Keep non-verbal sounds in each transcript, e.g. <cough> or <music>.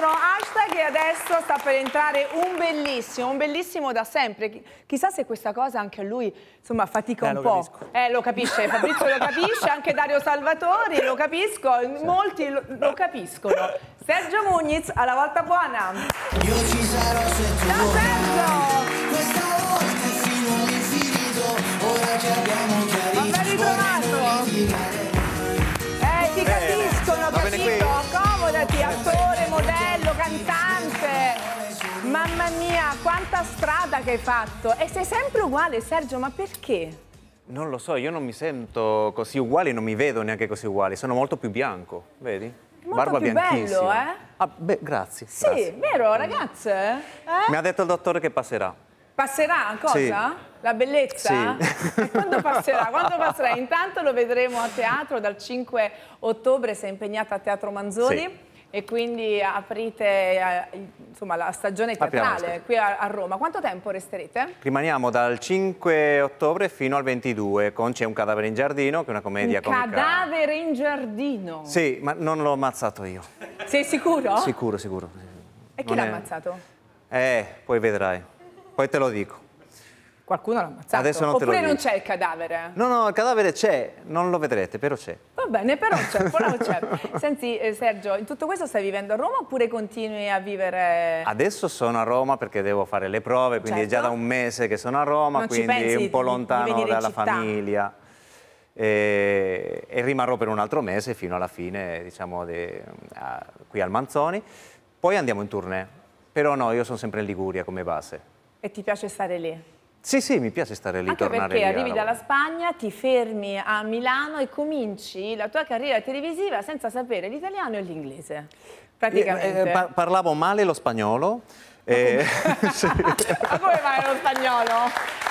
nostro hashtag e adesso sta per entrare un bellissimo, un bellissimo da sempre. Chissà se questa cosa anche a lui, insomma, fatica Eh, un lo po'. capisco. Eh, lo capisce, Fabrizio lo capisce, anche Dario Salvatori, lo capisco, molti lo, lo capiscono. Sergio Muniz, alla volta buona. Io ci sarò se tu Ciao Sergio! Questa volta fino all'infinito Ora che abbiamo chiarito mia, quanta strada che hai fatto. E sei sempre uguale, Sergio, ma perché? Non lo so, io non mi sento così uguale, non mi vedo neanche così uguale, sono molto più bianco, vedi? Molto più bianchissima. bello, eh? Ah, beh, grazie. Sì, grazie. vero, ragazze? Eh? Mi ha detto il dottore che passerà. Passerà cosa? Sì. La bellezza? Sì. Quando passerà? Quando passerà? Intanto lo vedremo a teatro dal 5 ottobre, sei impegnata a Teatro Manzoni. Sì. E quindi aprite eh, insomma, la stagione teatrale qui a, a Roma. Quanto tempo resterete? Rimaniamo dal 5 ottobre fino al 22 con C'è un cadavere in giardino, che è una commedia Un comica. cadavere in giardino. Sì, ma non l'ho ammazzato io. Sei sicuro? Sicuro, sicuro. E chi l'ha è- ammazzato? Eh, poi vedrai. Poi te lo dico. Qualcuno l'ha ammazzato. Non Oppure non c'è il cadavere? No, no, il cadavere c'è, non lo vedrete, però c'è. Va bene, però c'è, <laughs> però c'è. Senti eh, Sergio, in tutto questo stai vivendo a Roma oppure continui a vivere... Adesso sono a Roma perché devo fare le prove, quindi è già Certo. da un mese che sono a Roma, Non quindi un po' lontano dalla famiglia. E, e rimarrò per un altro mese fino alla fine, diciamo, de- a- qui al Manzoni. Poi andiamo in tournée. Però no, io sono sempre in Liguria come base. E ti piace stare lì? Sì, sì, mi piace stare lì, Anche tornare perché lì a arrivi dalla. Spagna, ti fermi a Milano e cominci la tua carriera televisiva senza sapere l'italiano e l'inglese. Praticamente. Eh, eh, par- parlavo male lo spagnolo. eh, <laughs> <laughs> sì. Ma come vai lo spagnolo?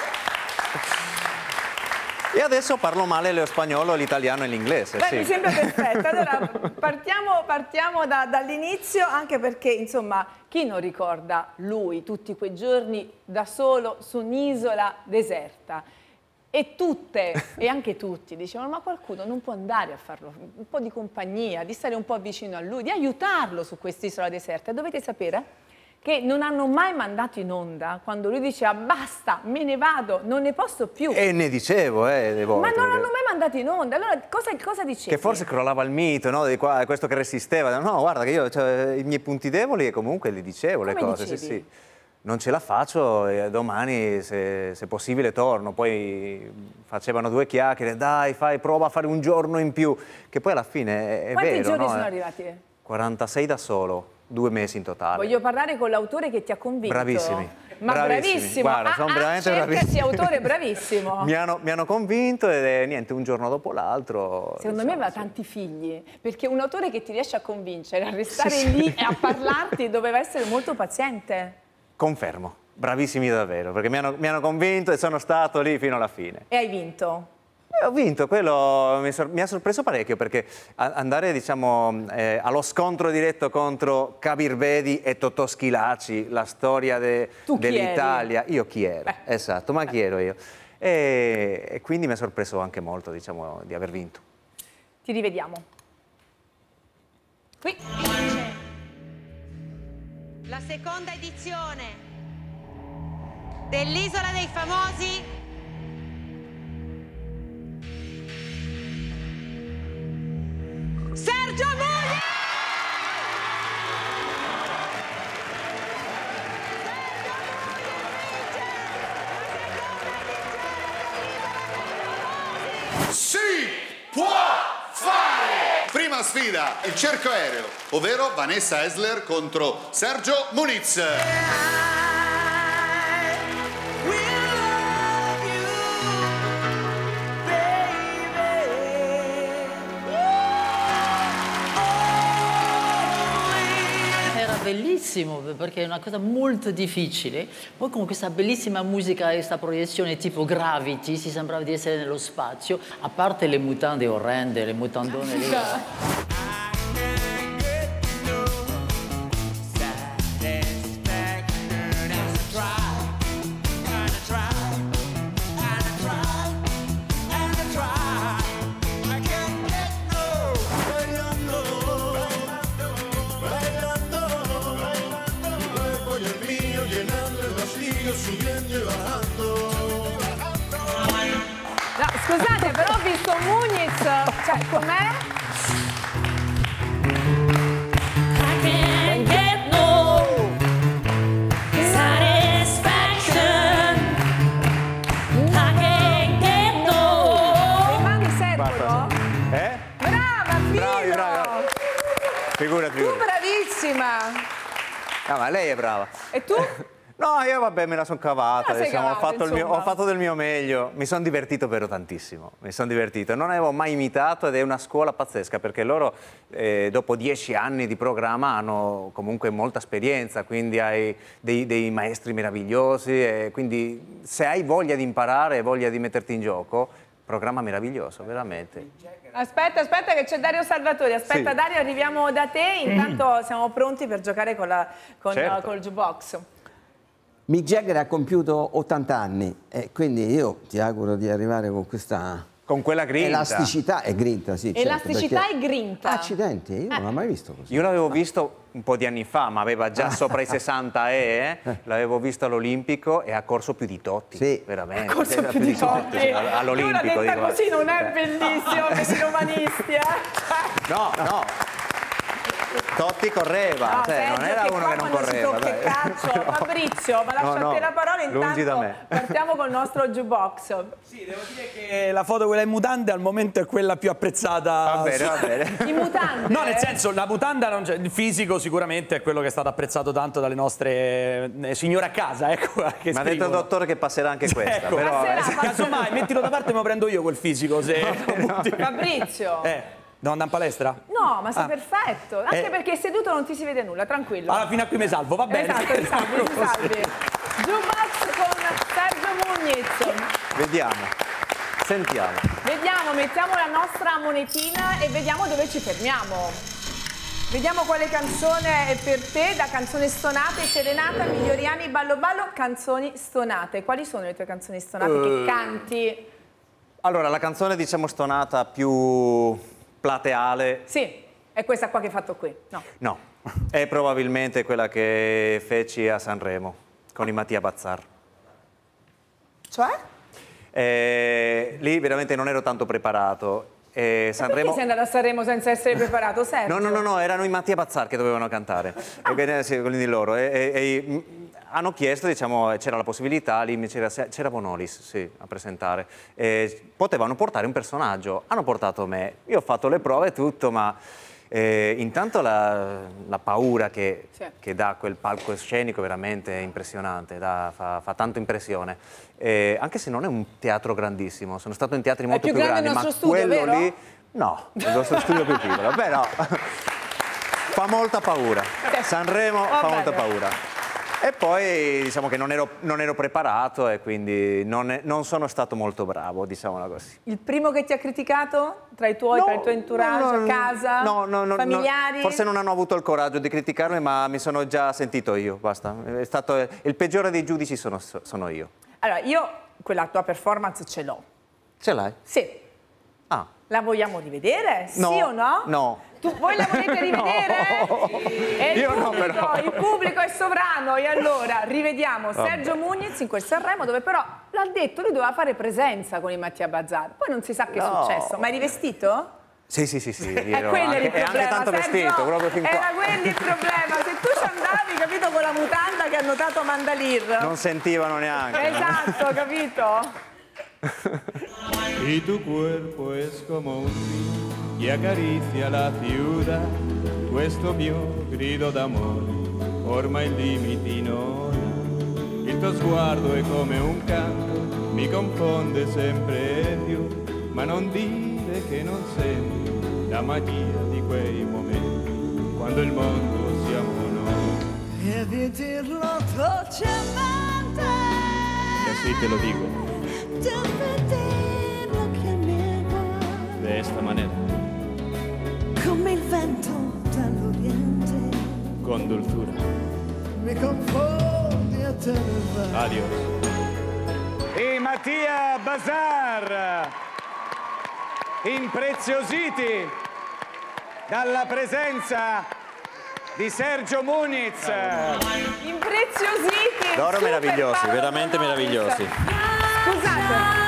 E adesso parlo male lo spagnolo, l'italiano e l'inglese. Beh, sì. mi sembra perfetto. <laughs> Allora, partiamo, partiamo da- dall'inizio, anche perché, insomma, chi non ricorda lui tutti quei giorni da solo su un'isola deserta? E tutte, e anche tutti, dicevano, ma qualcuno non può andare a farlo, un po' di compagnia, di stare un po' vicino a lui, di aiutarlo su quest'isola deserta. Dovete sapere che non hanno mai mandato in onda quando lui diceva basta, me ne vado, non ne posso più. E ne dicevo, eh, Ma volte. non perché- hanno mai mandato in onda. Allora, cosa, cosa dicevi? Che forse crollava il mito, no? Di qua, questo che resisteva. No, guarda che io cioè, i miei punti deboli e comunque li dicevo le Come cose. Sì, dicevi? sì. Non ce la faccio domani, se, se possibile, torno. Poi facevano due chiacchiere, dai, fai, prova a fare un giorno in più. Che poi alla fine è, è Quanti vero, giorni no? sono Eh, arrivati? 46 da solo, due mesi in totale. Voglio parlare con l'autore che ti ha convinto. Bravissimi. Ma Bravissimi. bravissimo. Guarda, Ah, sono ah, veramente cercasi bravissimi. autore bravissimo. <laughs> Mi hanno, mi hanno convinto ed è niente, un giorno dopo l'altro. Secondo me diciamo, aveva sì. tanti figli, perché un autore che ti riesce a convincere a restare Sì, sì. lì e a <laughs> parlarti doveva essere molto paziente. Confermo, bravissimi davvero, perché mi hanno, mi hanno convinto e sono stato lì fino alla fine. E hai vinto. E ho vinto, quello mi, sor- mi ha sorpreso parecchio perché a- andare diciamo, eh, allo scontro diretto contro Kabir Vedi e Totò Schillaci, la storia de- Tu chi eri? dell'Italia, io chi ero? Beh. Esatto, ma chi ero io? E, e quindi mi ha sorpreso anche molto diciamo, di aver vinto. Ti rivediamo. Qui. La seconda edizione dell'Isola dei Famosi. Il cerco aereo, ovvero Vanessa Esler contro Sergio Muniz. Era bellissimo perché è una cosa molto difficile. Poi con questa bellissima musica e questa proiezione tipo Gravity si sembrava di essere nello spazio, a parte le mutande orrende, le mutandone lì. Fino! Bravi, bravi. Figurati, Tu figurati. bravissima! Ah, ma lei è brava. E tu? <laughs> No, io vabbè me la sono cavata, sei diciamo, ho, cavato, fatto il mio, ho fatto del mio meglio, mi sono divertito però tantissimo, mi sono divertito, non avevo mai imitato ed è una scuola pazzesca perché loro eh, dopo dieci anni di programma hanno comunque molta esperienza, quindi hai dei, dei maestri meravigliosi e quindi se hai voglia di imparare e voglia di metterti in gioco, programma meraviglioso, veramente. Aspetta, aspetta che c'è Dario Salvatori. Aspetta Sì. Dario, arriviamo da te. Intanto siamo pronti per giocare con, la, con, Certo. col jukebox. Mick Jagger ha compiuto 80 anni e quindi io ti auguro di arrivare con questa Con quella grinta. elasticità e grinta, sì. certo, Elasticità perché- e grinta. Accidenti, io non l'ho mai visto così. Io l'avevo visto un po' di anni fa, ma aveva già <laughs> sopra i 60 e l'avevo visto all'Olimpico e ha corso più di Totti, Sì. veramente. Corso Era più di Totti. all- All'Olimpico. L'ho detta dico, così, non è eh. bellissimo per i <laughs> romanisti, eh? No, no. Totti correva, No, cioè, non era che uno che non correva. dai. calcio. <laughs> No. Fabrizio, ma lascio No, no, te la parola intanto me. <laughs> partiamo col nostro jukebox. Sì, devo dire che la foto quella in mutande al momento è quella più apprezzata. Va bene, va bene. <laughs> I mutanti. No, nel senso, la mutanda non c'è, il fisico sicuramente è quello che è stato apprezzato tanto dalle nostre eh, signore a casa, ecco. Che Mi ha detto il dottore che passerà anche questa, Ecco, però... Passerà. se casomai mettilo da parte me lo prendo io quel fisico se Fabrizio. Eh, devo andare in palestra? No, ma sei Ah. perfetto. Anche Eh. perché seduto non ti si vede nulla, tranquillo. Allora fino a qui mi salvo, va bene. Esatto, <laughs> ti salvi, ti salvi. Jukebox con Sergio Muniz. Vediamo, sentiamo. Vediamo, mettiamo la nostra monetina e vediamo dove ci fermiamo. Vediamo quale canzone è per te, da canzone stonate, serenata, migliori anni, ballo ballo, canzoni stonate. Quali sono le tue canzoni stonate Eh. che canti? Allora, la canzone diciamo stonata più plateale, Sì, è questa qua che hai fatto qui. No. no, <laughs> è probabilmente quella che feci a Sanremo con i Mattia Bazzar. Cioè? Eh, lì veramente non ero tanto preparato. E Perché Sanremo... sei andato a Sanremo senza essere preparato, Sergio? No, no, no, no, erano i Mattia Bazzar che dovevano cantare, Ah. E quindi, loro. E, e- hanno chiesto, diciamo, c'era la possibilità, lì c'era, c'era Bonolis sì, a presentare, E potevano portare un personaggio, hanno portato me, io ho fatto le prove e tutto, ma eh, intanto la, la paura che, Sì. che dà quel palcoscenico veramente è impressionante, dà- fa, fa tanto impressione, Eh, anche se non è un teatro grandissimo, sono stato in teatri molto più più, grandi, ma studio, quello vero? lì... No, il nostro <laughs> studio più piccolo, però <laughs> fa molta paura. Sanremo fa molta paura. E poi diciamo che non ero, non ero preparato e quindi non, non sono stato molto bravo, diciamola così. Il primo che ti ha criticato tra i tuoi, tra il tuo entourage, no, no, a casa, no, no, no, familiari? no. Forse non hanno avuto il coraggio di criticarmi, ma mi sono già sentito io, basta. È stato, il peggiore dei giudici sono, sono io. Allora, io quella tua performance ce l'ho. Ce l'hai? Sì. Ah. La vogliamo rivedere? No, Sì o no? no. Tu, voi la volete <laughs> rivedere? E il, Io no, pubblico, però. il pubblico è sovrano e allora rivediamo Sergio Muniz in quel Sanremo dove però l'ha detto, lui doveva fare presenza con i Mattia Bazzar. Poi non si sa che è No. successo. Ma è rivestito? Sì, sì, sì, sì. <laughs> È quello il problema. anche tanto Sergio, vestito, proprio fin qua. Era quello il problema. Se tu ci andavi, capito, con la mutanda che ha notato Mandalir. Non sentivano neanche. Esatto, capito? <laughs> Y tu cuerpo es come un río que acaricia la ciudad. Questo mio grido d'amore ormai limiti non ha. Il tuo sguardo è come un canto, mi confonde sempre più. Ma non dire che non senti la magia di quei momenti quando il mondo siamo noi. Devi dirlo dolcemente, E así te lo digo, va de esta manera, come il vento dall'oriente. con dulzura. Mi confondi e te. Adiós. e Mattia Bazar, impreziositi dalla presenza di Sergio Muniz. Impreziositi. Loro meravigliosi, veramente meravigliosi. Scusate.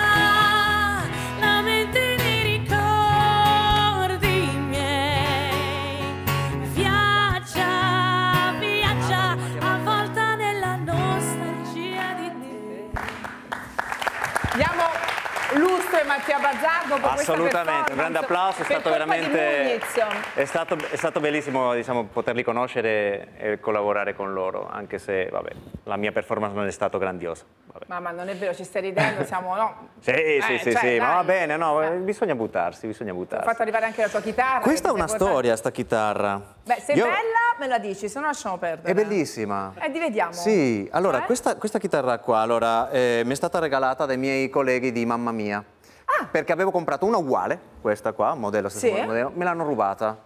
Mattia Bazzar dopo questa Assolutamente, un grande applauso, è per stato veramente è stato, è stato bellissimo diciamo, poterli conoscere e collaborare con loro, anche se vabbè, la mia performance non è stata grandiosa. Vabbè. Mamma, non è vero, ci stai ridendo, <laughs> siamo no. Sì, sì, Eh, sì, cioè, sì, ma va bene, no, bisogna buttarsi, bisogna Ho buttarsi. fatto arrivare anche la tua chitarra. Questa è una storia, sta chitarra. Beh, se è Io- bella me la dici, se no lasciamo perdere. È bellissima. Eh, di vediamo. Sì, allora Cioè? questa, questa chitarra qua allora, eh, mi è stata regalata dai miei colleghi di Mamma Mia. Perché avevo comprato una uguale, questa qua, modello, stesso. Sì? modello, me l'hanno rubata.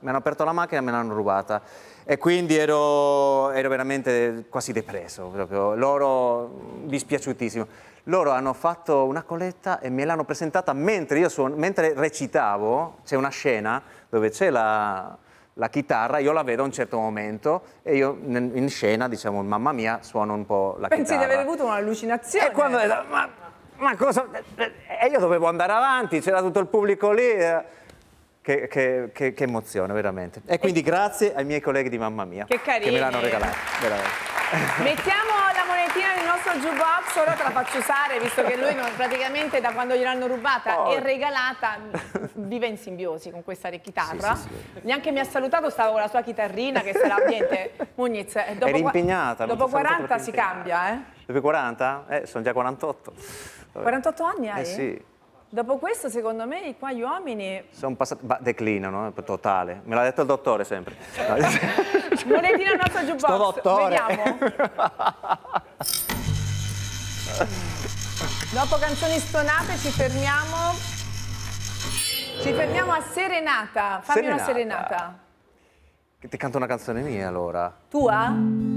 Mi hanno aperto la macchina e me l'hanno rubata. E quindi ero, ero veramente quasi depresso, proprio. loro mh, dispiaciutissimo. Loro hanno fatto una colletta e me l'hanno presentata mentre io suon- mentre recitavo, c'è una scena dove c'è la, la chitarra, io la vedo a un certo momento e io in scena, diciamo, mamma mia, suono un po' la Pensi di chitarra. aver avuto un'allucinazione? E quando ma, ma cosa? E io dovevo andare avanti, c'era tutto il pubblico lì. eh. Che, che- che- che emozione, veramente. E quindi grazie ai miei colleghi di Mamma Mia Che carini. me l'hanno regalato. veramente. <laughs> Mettiamo la monetina nel nostro jukebox, ora te la faccio usare, visto che lui non- praticamente da quando gliel'hanno rubata Oh. e regalata vive in simbiosi con questa chitarra. Sì, sì, Neanche mi ha salutato, stavo con la sua chitarrina che sarà niente. Muniz, eh, dopo, Eri impegnata, dopo ti ho salutato 40 perché si cambia, eh? Dopo 40? Eh, sono già 48. Vabbè. 48 anni hai? Eh sì, Dopo questo, secondo me, qua gli uomini... sono passati, ma declinano, eh, totale. Me l'ha detto il dottore sempre. <laughs> Monetina nel nostro jukebox, Sto dottore. vediamo. <laughs> Dopo canzoni stonate ci fermiamo. Ci fermiamo a Serenata. Fammi una Serenata. serenata. Ti canto una canzone mia allora. Tua?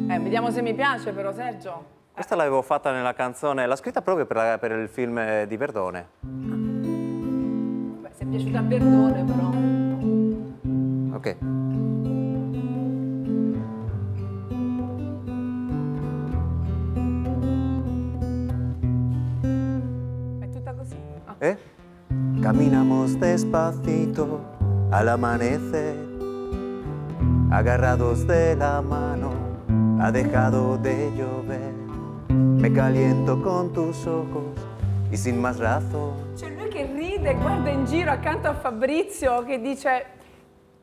Eh, vediamo se mi piace però, Sergio. Questa l'avevo fatta nella canzone, l'ho scritta proprio per, la- per il film eh, di Verdone. Beh, se è piaciuta a Verdone però. Ok. È tutta così. Ah. ¿Eh? Caminamos despacito al amanecer, agarrados de la mano, ha dejado de llover. Me caliento con tus ojos y sin más razón. C'è lui che ride guarda in giro accanto a Fabrizio che dice...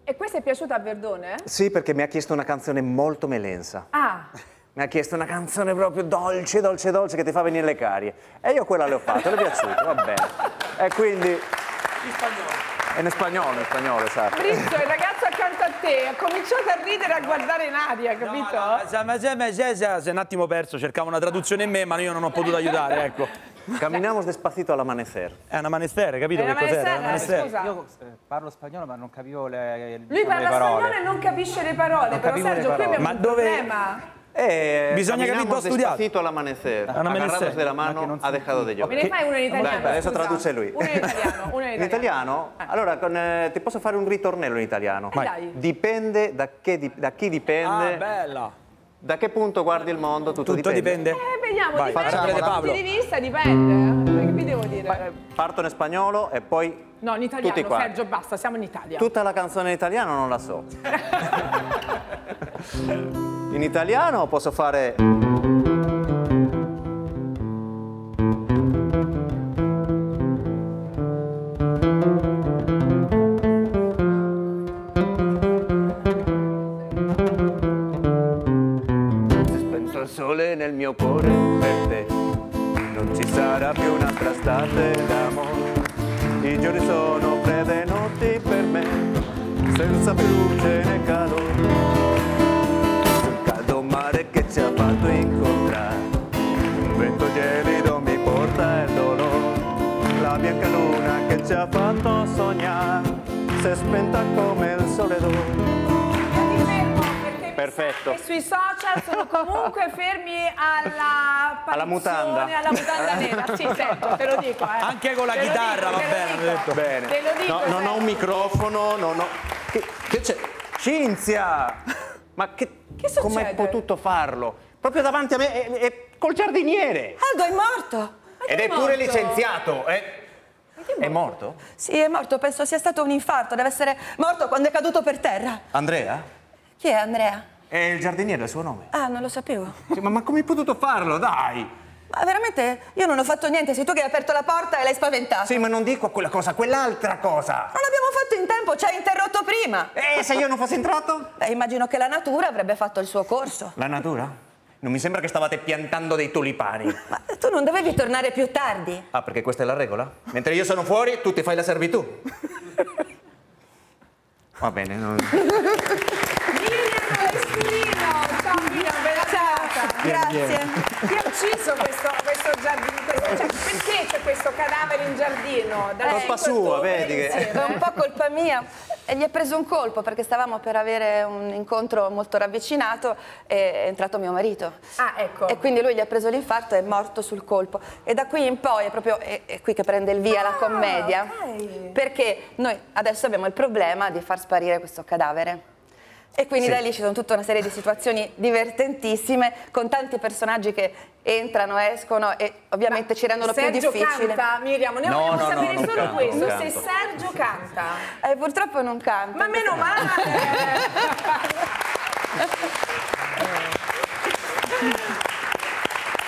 E questa è piaciuta a Verdone? Sì, perché mi ha chiesto una canzone molto melensa. Ah, <laughs> Mi ha chiesto una canzone proprio dolce, dolce, dolce che ti fa venire le carie. E io quella le ho fatte, le è piaciuta, va bene. E quindi... È in spagnolo, in spagnolo, esatto. Fabrizio, il ragazzo te ha cominciato a ridere e a guardare in aria, capito? Si è un attimo perso, cercavo una traduzione in me, ma io non ho potuto aiutare, ecco. Caminamos despacito al amanecer. È un amanecer, capito È che cos'era? scusa. Io eh, parlo spagnolo ma non capivo le, Lui diciamo, parla le parole. spagnolo e non capisce le parole, Non però le Sergio, qui abbiamo Ma un dove- problema. Eh, Bisogna caminamos dove ha studiato. despacito al amanecer. Al amanecer. Agarrados de la Ma che mano, ha dejado de Me llover. ne fai uno in italiano? Dai, adesso traduce lui. Uno <laughs> in italiano, uno in In italiano. italiano? Allora, con, eh, ti posso fare un ritornello in italiano. Vai. Dipende da, che di- da chi Ah, dipende, bella. da che punto guardi il mondo, tutto, Tutto dipende. dipende. Eh, vediamo, Vai, dipende facciamola. dai punti Pablo. di vista, dipende. eh. Che vi devo dire? Parto in spagnolo e poi No, in tutti italiano, quanti. Sergio, basta, siamo in Italia. Tutta la canzone in italiano non la so. <laughs> <laughs> in italiano posso fare... ha fatto sognare, si è spenta come il sole d'oro. Mi fermo perché mi Perfetto. che sui social sono comunque fermi alla Alla mutanda. alla mutanda nera. Sì, Sergio, te lo dico. Eh. Anche con la Te chitarra, dico, va bene, detto. Bene. Te lo dico, No, non ho un microfono, non ho... Che, che c'è? Cinzia! Ma che... Che Come hai potuto farlo? Proprio davanti a me e, e- col giardiniere! Aldo è morto! Ed è è pure morto? licenziato! È, è morto? Sì, è morto, penso sia stato un infarto, deve essere morto quando è caduto per terra. Andrea? Chi è Andrea? È il giardiniere, è il suo nome. Ah, non lo sapevo. Sì, ma, ma come hai potuto farlo? Dai! Ma veramente io non ho fatto niente, sei tu che hai aperto la porta e l'hai spaventato. Sì, ma non dico quella cosa, quell'altra cosa. Non l'abbiamo fatto in tempo, ci hai interrotto prima. E se io non fossi entrato? Beh, immagino che la natura avrebbe fatto il suo corso. La natura? Non mi sembra che stavate piantando dei tulipani. <laughs> Ma tu non dovevi tornare più tardi? Ah, perché questa è la regola? Mentre io sono fuori, tu ti fai la servitù. Va bene, non... Grazie. Chi ha ucciso questo, questo giardino? Cioè, perché c'è questo cadavere in giardino? Dal Colpa 5 sua, vedi che-? È un po' colpa mia. E gli è preso un colpo perché stavamo per avere un incontro molto ravvicinato e è entrato mio marito. Ah, ecco. E quindi lui gli ha preso l'infarto e è morto sul colpo. E da qui in poi è proprio è, è qui che prende il via la commedia. Ah, ok. Perché noi adesso abbiamo il problema di far sparire questo cadavere. E quindi Sì. da lì ci sono tutta una serie di situazioni divertentissime con tanti personaggi che entrano, escono e ovviamente ci rendono più Sergio difficile. canta, Miriam, noi No, vogliamo no, no, sapere non solo canto, questo, se. Sergio canta. Eh, purtroppo non canto. Ma meno male! <laughs>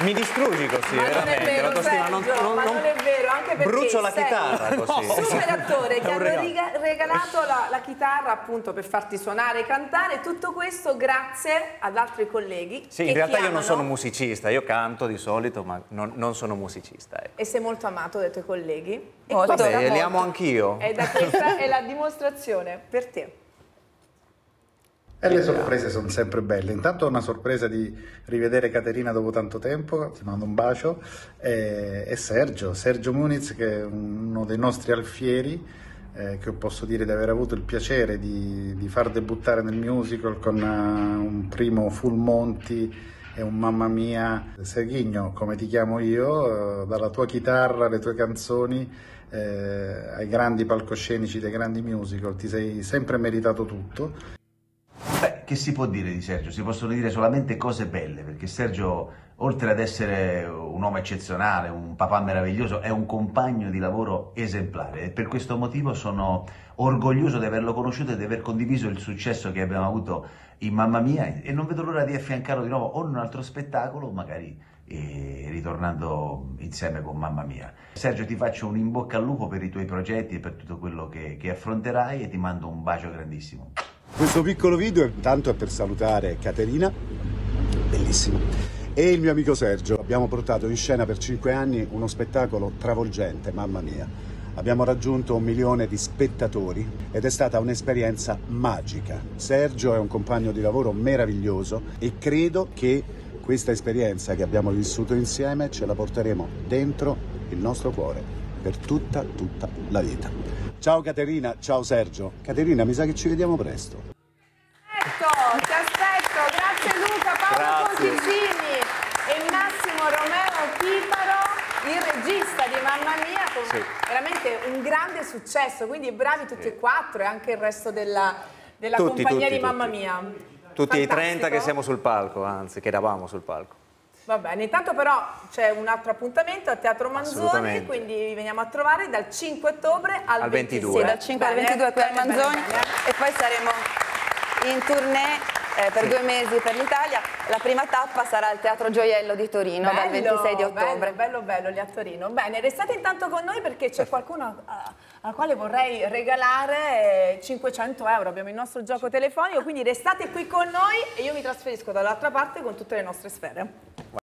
Mi distruggi così, ma non è veramente. vero, l'autostima non- Sergio, non- ma non- non è vero, anche perché Brucio la sei chitarra così. un super attore, un hanno regalato la, la chitarra appunto per farti suonare e cantare, tutto questo grazie ad altri colleghi. Sì, che in realtà io non sono musicista, io canto di solito, ma non, non sono musicista. ecco. E sei molto amato dai tuoi colleghi. E Molto. Vabbè, li amo anch'io. E da questa è la dimostrazione per te. E le sorprese sono sempre belle. Intanto una sorpresa di rivedere Caterina dopo tanto tempo, ti mando un bacio, e, e Sergio, Sergio Muniz che è uno dei nostri alfieri, eh, che posso dire di aver avuto il piacere di, di far debuttare nel musical con eh, un primo Full Monty e un Mamma Mia. Serghigno, come ti chiamo io, eh, dalla tua chitarra, alle tue canzoni, eh, ai grandi palcoscenici dei grandi musical, ti sei sempre meritato tutto. Che si può dire di Sergio? Si possono dire solamente cose belle, perché Sergio, oltre ad essere un uomo eccezionale, un papà meraviglioso, è un compagno di lavoro esemplare e per questo motivo sono orgoglioso di averlo conosciuto e di aver condiviso il successo che abbiamo avuto in Mamma Mia e non vedo l'ora di affiancarlo di nuovo o in un altro spettacolo, magari eh, ritornando insieme con Mamma Mia. Sergio ti faccio un in bocca al lupo per i tuoi progetti e per tutto quello che, che affronterai e ti mando un bacio grandissimo. Questo piccolo video intanto è per salutare Caterina, bellissimo, e il mio amico Sergio. Abbiamo portato in scena per cinque anni uno spettacolo travolgente, mamma mia. Abbiamo raggiunto un milione di spettatori ed è stata un'esperienza magica. Sergio è un compagno di lavoro meraviglioso e credo che questa esperienza che abbiamo vissuto insieme ce la porteremo dentro il nostro cuore per tutta, tutta la vita. Ciao Caterina, ciao Sergio. Caterina, mi sa che ci vediamo presto. Ecco, ti aspetto, grazie Luca, Paolo. Conticini e Massimo Romeo Piparo, il regista di Mamma Mia, con Sì. veramente un grande successo, quindi bravi tutti e quattro e anche il resto della, della Tutti, compagnia tutti, di Mamma tutti. Mia. Tutti i 30 Fantastico. che siamo sul palco, anzi, che eravamo sul palco. Va bene, intanto però c'è un altro appuntamento al Teatro Manzoni, quindi vi veniamo a trovare dal 5 ottobre al, Al 22. Sì, dal 5 al Bene, 22 qui al bene, bene, Manzoni bene. e poi saremo in tournée eh, per Sì. due mesi per l'Italia. La prima tappa sarà al Teatro Gioiello di Torino dal Bello, 26 di ottobre. Bello, bello, bello lì a Torino. Bene, restate intanto con noi perché c'è qualcuno al quale vorrei regalare eh, 500 euro. Abbiamo il nostro gioco telefonico, quindi restate qui con noi e io mi trasferisco dall'altra parte con tutte le nostre sfere.